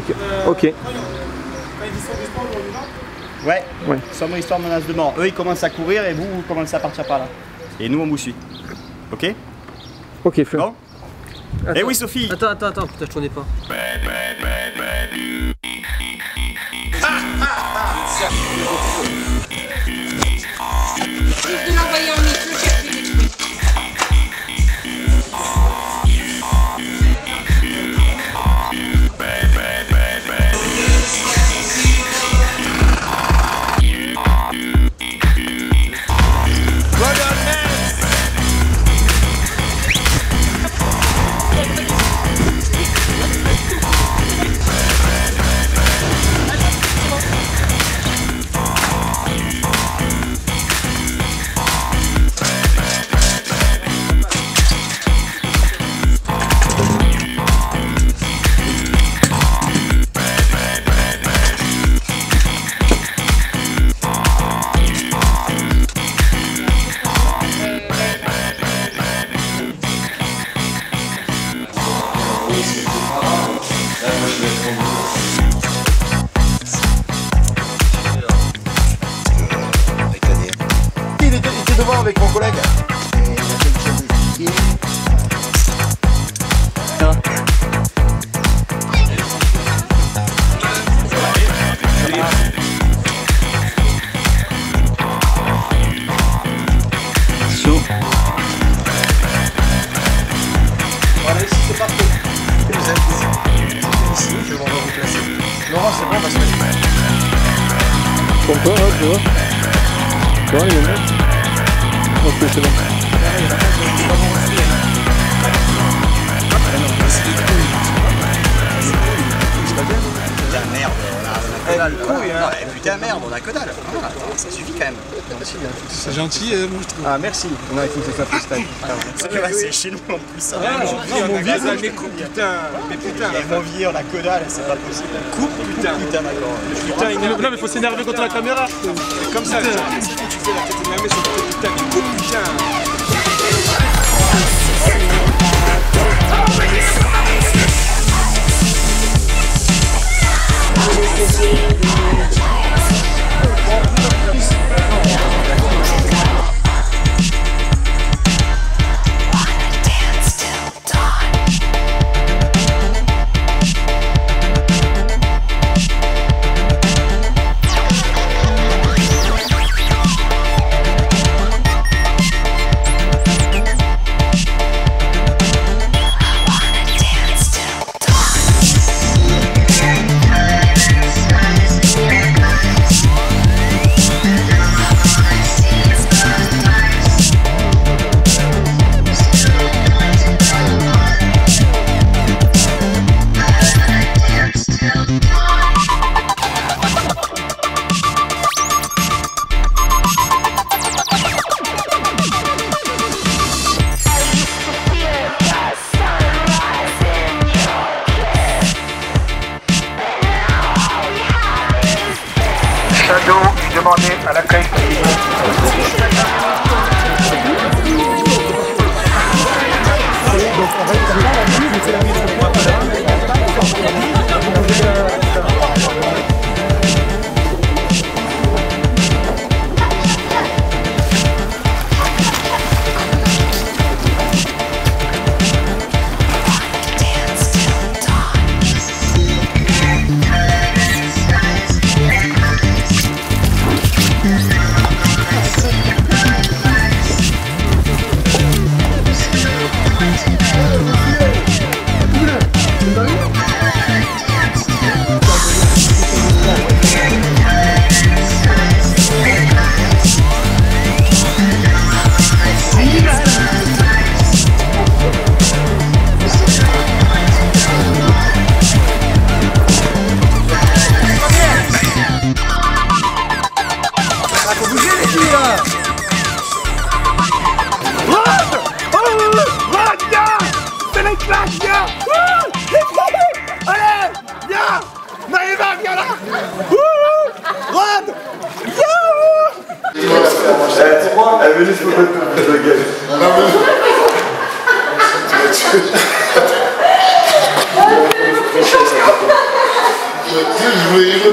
Ok. Ok. Ouais. Ouais. Sombre histoire menace de mort. Eux ils commencent à courir et vous vous commencez à partir par là. Et nous on vous suit. Ok Ok, feu. Bon Eh oui Sophie Attends, attends, attends, putain, je tournais pas. Va se mettre. Pourquoi, là, tu vois Tu vois, il est mec Ok, c'est bon. Putain a, on a que dalle. Voilà. Ouais, putain merde, on a que dalle. Voilà, ça suffit quand même. C'est gentil, euh, moi je trouve. Ah, merci. Non, il faut que ce soit freestyle. C'est chez nous en plus. Ça. non, mon vieux, ça mais coupe, putain. Mais putain, Et mon vieux, on a que dalle, c'est pas possible. coupe, putain. Putain d'accord. Putain, il Non, mais faut s'énerver contre la caméra. comme ça. Tu fais la tête de la le putain, tu coupes, putain. for the electric mettre de la gueule. sais, je voulais y aller